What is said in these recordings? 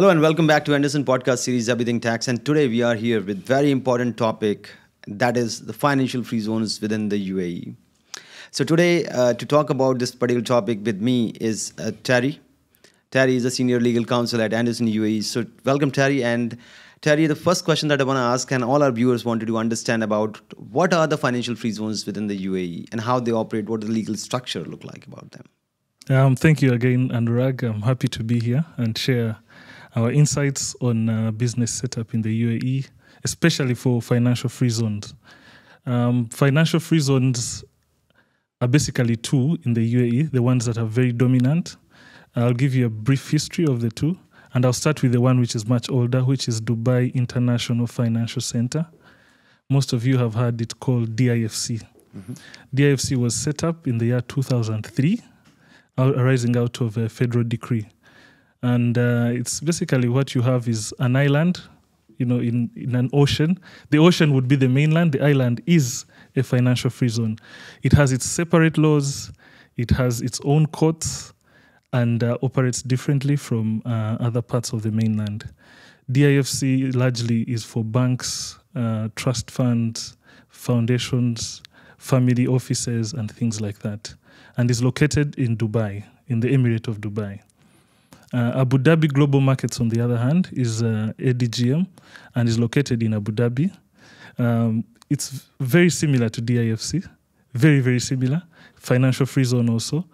Hello and welcome back to Andersen Podcast Series Everything Tax. And today we are here with very important topic that is the financial free zones within the UAE. So today uh, to talk about this particular topic with me is uh, Terry. Terry is a senior legal counsel at Andersen UAE. So welcome Terry and Terry, the first question that I want to ask, and all our viewers wanted to understand about what are the financial free zones within the UAE and how they operate, what the legal structure look like about them. Um, thank you again, Anurag. I'm happy to be here and share our insights on uh, business setup in the UAE, especially for financial free zones. Um, financial free zones are basically two in the UAE, the ones that are very dominant. I'll give you a brief history of the two. And I'll start with the one which is much older, which is Dubai International Financial Center. Most of you have heard it called DIFC. Mm-hmm. DIFC was set up in the year 2003, arising out of a federal decree. And uh, it's basically what you have is an island, you know, in, in an ocean. The ocean would be the mainland, the island is a financial free zone. It has its separate laws, it has its own courts, and uh, operates differently from uh, other parts of the mainland. DIFC largely is for banks, uh, trust funds, foundations, family offices, and things like that, and is located in Dubai, in the Emirate of Dubai. Uh, Abu Dhabi Global Markets, on the other hand, is uh, ADGM and is located in Abu Dhabi. Um, it's very similar to DIFC, very, very similar. Financial free zone also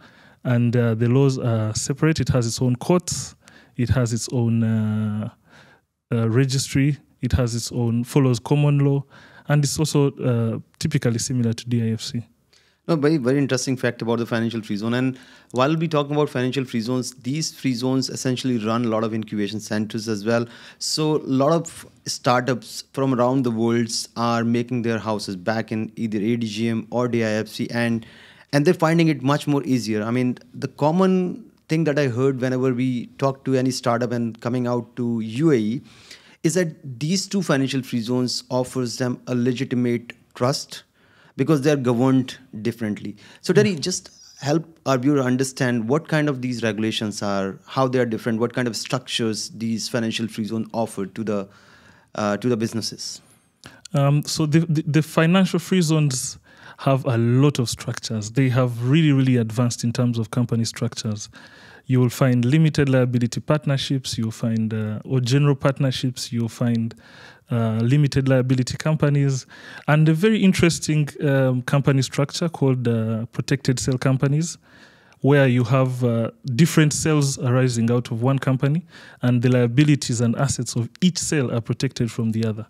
and uh, the laws are separate. It has its own courts, it has its own uh, uh, registry, it has its own follows common law, and it's also uh, typically similar to DIFC. No, very very interesting fact about the financial free zone. And while we talking about financial free zones, these free zones essentially run a lot of incubation centers as well. So a lot of startups from around the world are making their houses back in either ADGM or DIFC, and and they're finding it much more easier. I mean, the common thing that I heard whenever we talk to any startup and coming out to UAE is that these two financial free zones offers them a legitimate trust because they're governed differently. So Terry, mm-hmm. just help our viewer understand what kind of these regulations are, how they are different, what kind of structures these financial free zone offer to the uh, to the businesses. Um, so the, the, the financial free zones have a lot of structures. They have really, really advanced in terms of company structures. You will find limited liability partnerships, you'll find uh, or general partnerships, you'll find uh, limited liability companies, and a very interesting um, company structure called uh, protected cell companies, where you have uh, different cells arising out of one company, and the liabilities and assets of each cell are protected from the other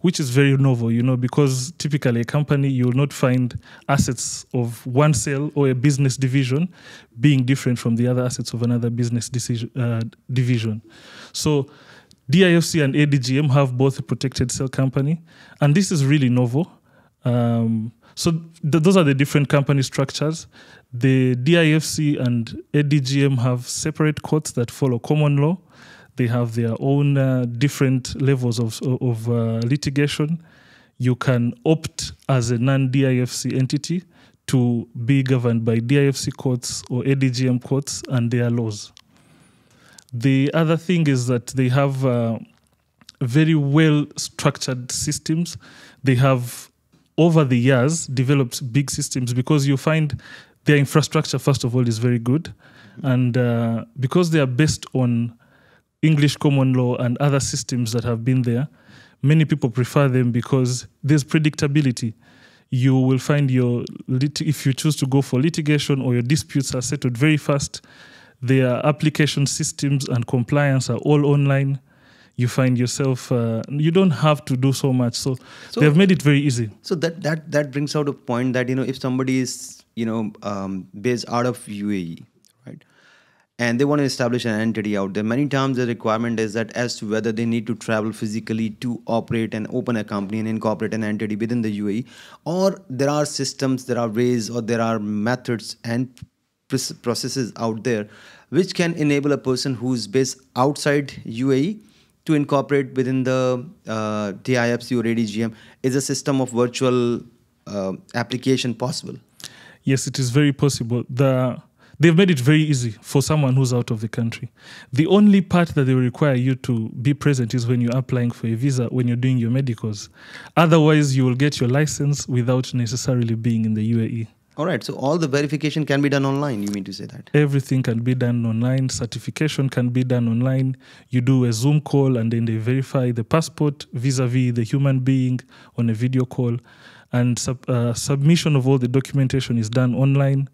which is very novel, you know, because typically a company you will not find assets of one cell or a business division being different from the other assets of another business decision, uh, division. So DIFC and ADGM have both a protected cell company, and this is really novel. Um, so th- those are the different company structures. The DIFC and ADGM have separate courts that follow common law. They have their own uh, different levels of, of uh, litigation. You can opt as a non DIFC entity to be governed by DIFC courts or ADGM courts and their laws. The other thing is that they have uh, very well structured systems. They have, over the years, developed big systems because you find their infrastructure, first of all, is very good. And uh, because they are based on English common law and other systems that have been there, many people prefer them because there's predictability. You will find your, if you choose to go for litigation or your disputes are settled very fast, their application systems and compliance are all online. You find yourself, uh, you don't have to do so much. So, so they have made it very easy. So that, that, that brings out a point that, you know, if somebody is, you know, um, based out of UAE, and they want to establish an entity out there. Many times the requirement is that as to whether they need to travel physically to operate and open a company and incorporate an entity within the UAE, or there are systems, there are ways, or there are methods and processes out there which can enable a person who's based outside UAE to incorporate within the uh, DIFC or ADGM. Is a system of virtual uh, application possible? Yes, it is very possible. The they've made it very easy for someone who's out of the country. The only part that they require you to be present is when you're applying for a visa, when you're doing your medicals. Otherwise, you will get your license without necessarily being in the UAE. All right. So all the verification can be done online. You mean to say that? Everything can be done online. Certification can be done online. You do a Zoom call and then they verify the passport vis a vis the human being on a video call. And sub, uh, submission of all the documentation is done online,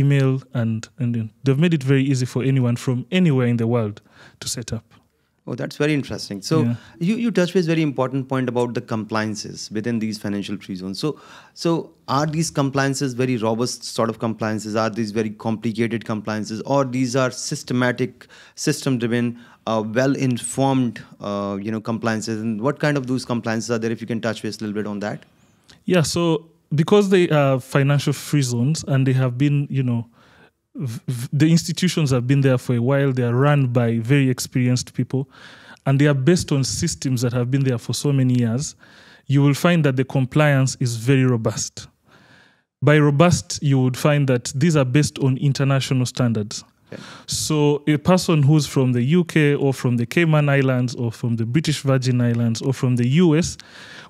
email, and, and they've made it very easy for anyone from anywhere in the world to set up. Oh, that's very interesting. So Yeah. you, you touched with very important point about the compliances within these financial free zones. So so are these compliances very robust sort of compliances? Are these very complicated compliances, or these are systematic, system driven, uh, well informed, uh, you know, compliances? And what kind of those compliances are there? If you can touch base a little bit on that. Yeah, so because they are financial free zones and they have been, you know, v- the institutions have been there for a while, they are run by very experienced people, and they are based on systems that have been there for so many years, you will find that the compliance is very robust. By robust, you would find that these are based on international standards. So a person who's from the UK or from the Cayman Islands or from the British Virgin Islands or from the US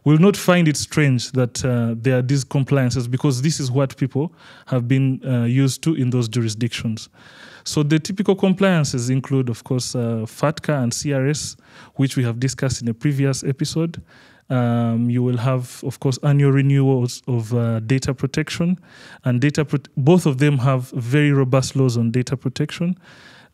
will not find it strange that uh, there are these compliances because this is what people have been uh, used to in those jurisdictions. So the typical compliances include, of course, uh, FATCA and CRS, which we have discussed in a previous episode. Um, you will have, of course, annual renewals of uh, data protection, and data. Pro- both of them have very robust laws on data protection.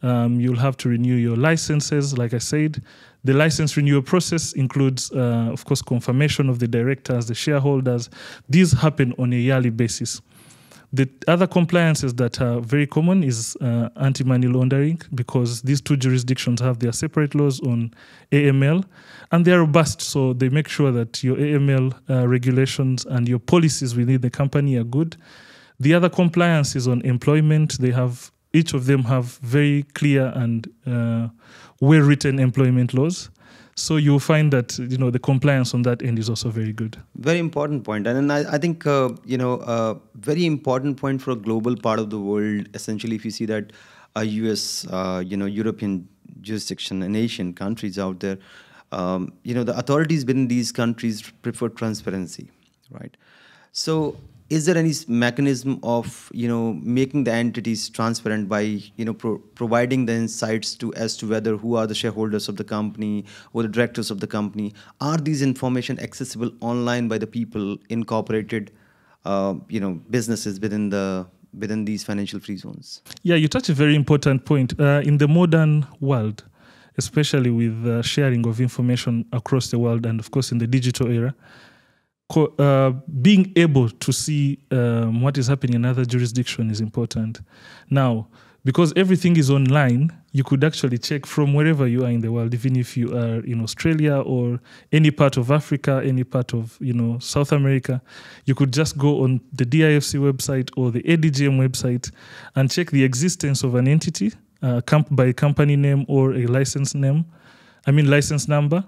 Um, you'll have to renew your licenses, like I said. The license renewal process includes, uh, of course, confirmation of the directors, the shareholders. These happen on a yearly basis. The other compliances that are very common is uh, anti-money laundering because these two jurisdictions have their separate laws on AML and they are robust. So they make sure that your AML uh, regulations and your policies within the company are good. The other compliance is on employment. They have each of them have very clear and uh, well-written employment laws. So you'll find that you know the compliance on that end is also very good. Very important point, and then I, I think uh, you know a very important point for a global part of the world. Essentially, if you see that a U.S. Uh, you know European jurisdiction and Asian countries out there, um, you know the authorities within these countries prefer transparency, right? So is there any mechanism of you know making the entities transparent by you know pro- providing the insights to as to whether who are the shareholders of the company or the directors of the company are these information accessible online by the people incorporated uh, you know businesses within the within these financial free zones Yeah, you touch a very important point. Uh, in the modern world, especially with uh, sharing of information across the world and, of course, in the digital era, co- uh, being able to see um, what is happening in other jurisdiction is important. Now, because everything is online, you could actually check from wherever you are in the world, even if you are in Australia or any part of Africa, any part of you know South America. You could just go on the DIFC website or the ADGM website and check the existence of an entity, uh, comp- by company name or a license name. I mean license number,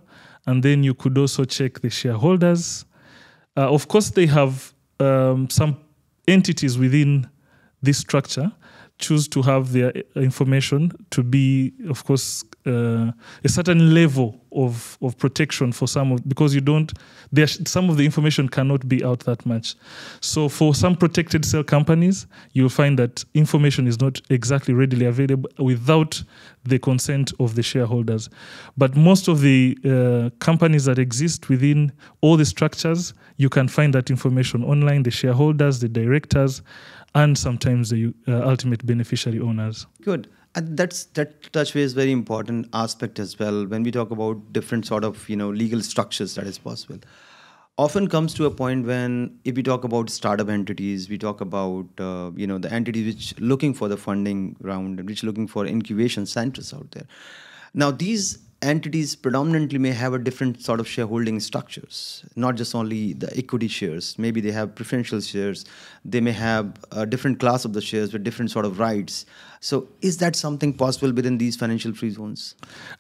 and then you could also check the shareholders. Uh, of course, they have um, some entities within this structure choose to have their information to be, of course, uh, a certain level of, of protection for some of because you don't there some of the information cannot be out that much. So for some protected cell companies, you'll find that information is not exactly readily available without the consent of the shareholders. But most of the uh, companies that exist within all the structures, you can find that information online. The shareholders, the directors, and sometimes the uh, ultimate beneficiary owners. Good. And that's that touch base very important aspect as well when we talk about different sort of you know legal structures that is possible. Often comes to a point when if we talk about startup entities, we talk about uh, you know the entities which looking for the funding round which looking for incubation centers out there. Now these entities predominantly may have a different sort of shareholding structures, not just only the equity shares. Maybe they have preferential shares. They may have a different class of the shares with different sort of rights. So, is that something possible within these financial free zones?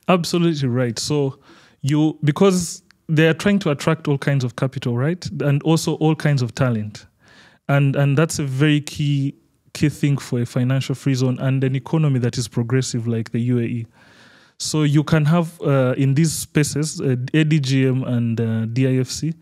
Absolutely right. So you because they are trying to attract all kinds of capital, right? And also all kinds of talent. And and that's a very key key thing for a financial free zone and an economy that is progressive like the UAE. So you can have uh, in these spaces, uh, ADGM and uh, DIFC,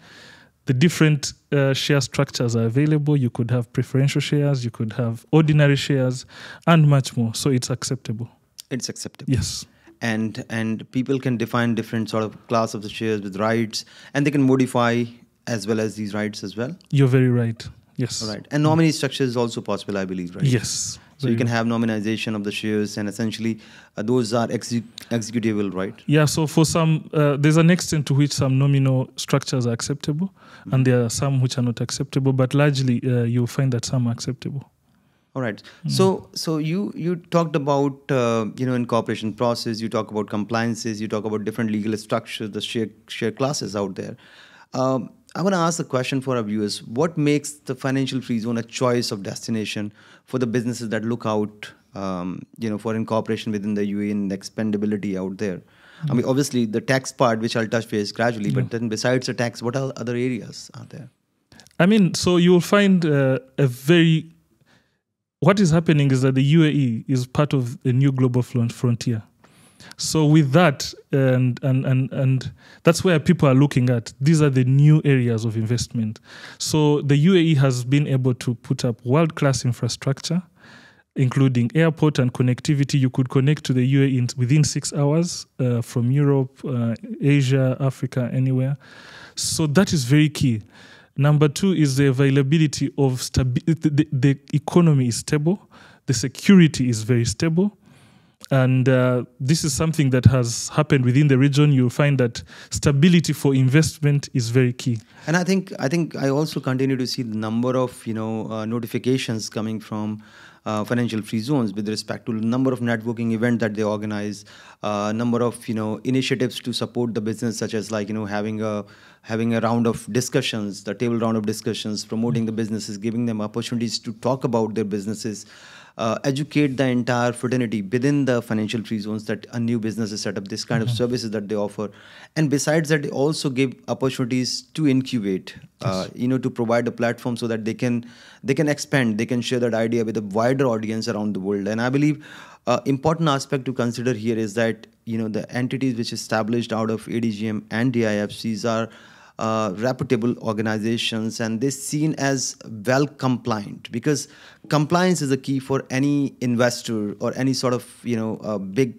the different uh, share structures are available. You could have preferential shares, you could have ordinary shares, and much more. So it's acceptable. It's acceptable. Yes. And and people can define different sort of class of the shares with rights, and they can modify as well as these rights as well. You're very right. Yes. Right. And nominee structure is also possible, I believe, right? Yes. So you can have nominalization of the shares, and essentially uh, those are exec- executable, right? Yeah. So for some, uh, there's an extent to which some nominal structures are acceptable, mm-hmm. and there are some which are not acceptable. But largely, uh, you'll find that some are acceptable. All right. mm-hmm. So so you you talked about uh, you know incorporation process. You talk about compliances. You talk about different legal structures, the share share classes out there. Um, I want to ask a question for our viewers. What makes the financial free zone a choice of destination for the businesses that look out, um, you know, for incorporation within the UAE and expandability out there? Mm-hmm. I mean, obviously the tax part, which I'll touch base gradually, yeah. but then besides the tax, what are other areas are there? I mean, so you'll find uh, a very what is happening is that the UAE is part of a new global frontier. So with that, and and and and that's where people are looking at. These are the new areas of investment. So the UAE has been able to put up world-class infrastructure, including airport and connectivity. You could connect to the UAE in, within six hours uh, from Europe, uh, Asia, Africa, anywhere. So that is very key. Number two is the availability of stability. The, the economy is stable. The security is very stable and uh, this is something that has happened within the region. You'll find that stability for investment is very key. And I think I think I also continue to see the number of you know uh, notifications coming from uh, financial free zones with respect to the number of networking events that they organize, uh, number of you know initiatives to support the business, such as like you know having a having a round of discussions, the table round of discussions, promoting the businesses, giving them opportunities to talk about their businesses uh, educate the entire fraternity within the financial free zones that a new business is set up, this kind mm-hmm. of services that they offer. And besides that, they also give opportunities to incubate, uh, you know, to provide a platform so that they can they can expand, they can share that idea with a wider audience around the world. And I believe uh, important aspect to consider here is that you know the entities which established out of ADGM and DIFCs are uh, reputable organizations and they're seen as well compliant because compliance is a key for any investor or any sort of you know big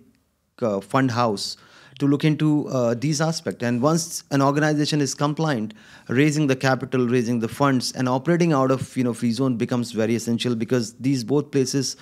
uh, fund house to look into uh, these aspects. And once an organization is compliant raising the capital raising the funds and operating out of you know free zone becomes very essential because these both places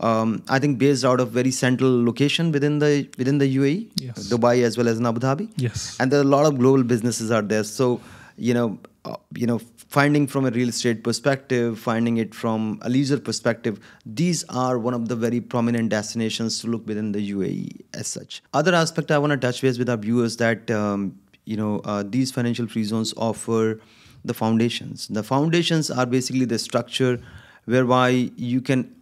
um, I think based out of very central location within the within the UAE, yes. Dubai as well as in Abu Dhabi. Yes, and there are a lot of global businesses out there. So you know, uh, you know, finding from a real estate perspective, finding it from a leisure perspective, these are one of the very prominent destinations to look within the UAE as such. Other aspect I want to touch base with our viewers that um, you know uh, these financial free zones offer the foundations. The foundations are basically the structure whereby you can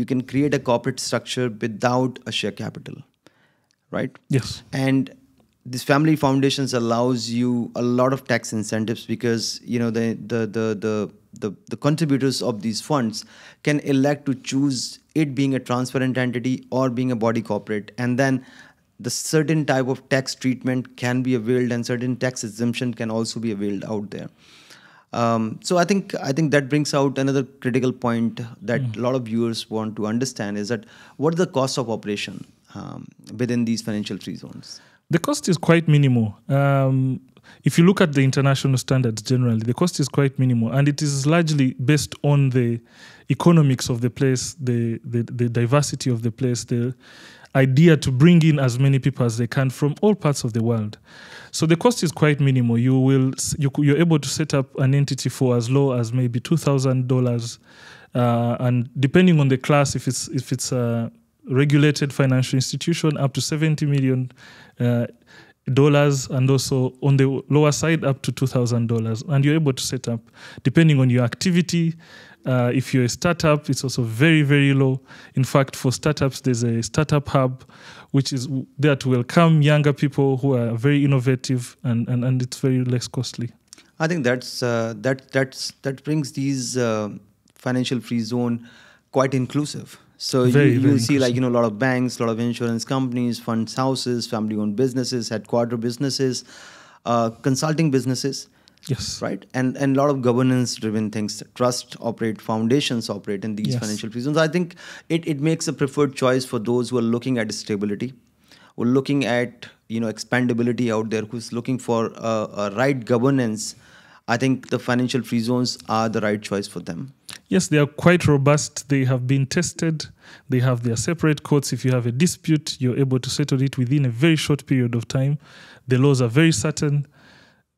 you can create a corporate structure without a share capital right? Yes. And this family foundations allows you a lot of tax incentives because you know the the the the the, the contributors of these funds can elect to choose it being a transparent entity or being a body corporate. And then the certain type of tax treatment can be availed and certain tax exemption can also be availed out there um, so I think I think that brings out another critical point that mm. a lot of viewers want to understand is that what is the cost of operation um, within these financial free zones? The cost is quite minimal. Um, if you look at the international standards generally, the cost is quite minimal, and it is largely based on the economics of the place, the the, the diversity of the place, the idea to bring in as many people as they can from all parts of the world. So the cost is quite minimal. You will you, you're able to set up an entity for as low as maybe two thousand uh, dollars, and depending on the class, if it's if it's a regulated financial institution, up to seventy million. Uh, dollars and also on the lower side up to $2000 and you're able to set up depending on your activity uh, if you're a startup, it's also very, very low. In fact, for startups, there's a startup hub which is there to welcome younger people who are very innovative and, and, and it's very less costly. I think that's uh, that that's that brings these uh, financial free zone quite inclusive. So Very, you, you'll see like you know a lot of banks, a lot of insurance companies, funds houses, family-owned businesses, headquarter businesses, uh, consulting businesses, Yes. right? And and a lot of governance-driven things. Trust operate, foundations operate in these Yes. financial free zones. I think it it makes a preferred choice for those who are looking at stability, who are looking at you know expandability out there, who's looking for a, a right governance. I think the financial free zones are the right choice for them. Yes, they are quite robust. They have been tested. They have their separate courts. If you have a dispute, you're able to settle it within a very short period of time. The laws are very certain.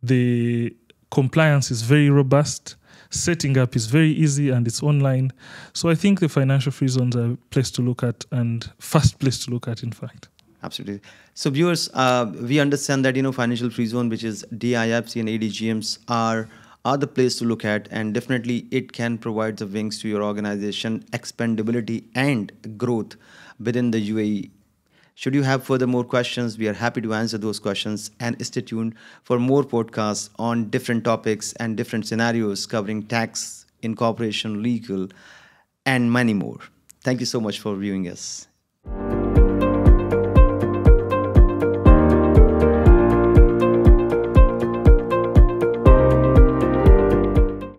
The compliance is very robust. Setting up is very easy and it's online. So I think the financial free zones are a place to look at and first place to look at, in fact. Absolutely. So, viewers, uh, we understand that you know financial free zone, which is DIFC and ADGMs, are are the place to look at, and definitely it can provide the wings to your organization, expandability and growth within the UAE. Should you have further more questions, we are happy to answer those questions and stay tuned for more podcasts on different topics and different scenarios covering tax, incorporation, legal, and many more. Thank you so much for viewing us.